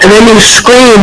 and then you scream,